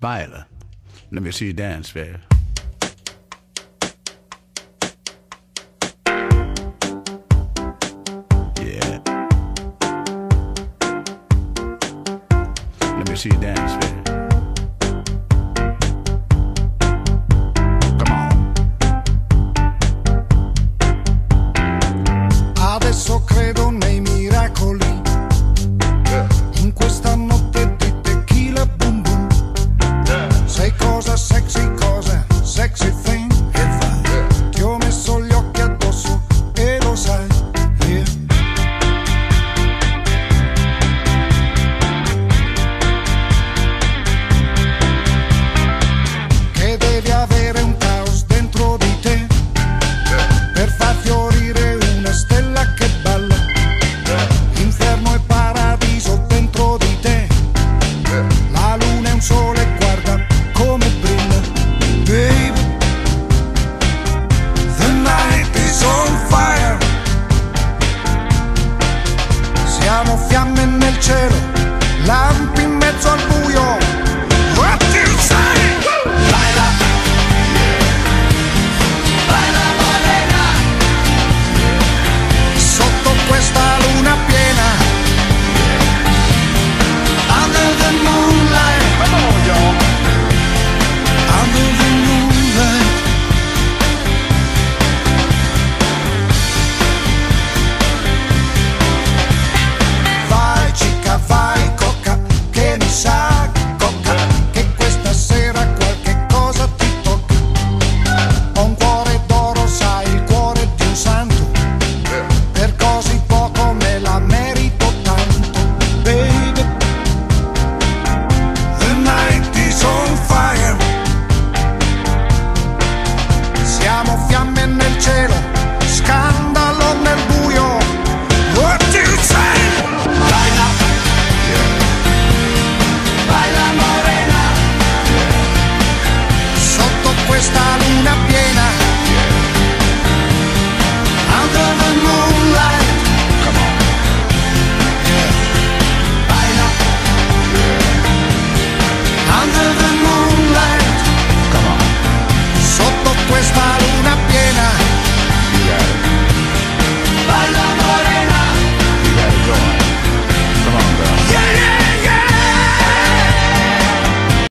Viola. Let me see you dance, baby. Yeah. Let me see you dance, baby. cielo, lampi in mezzo al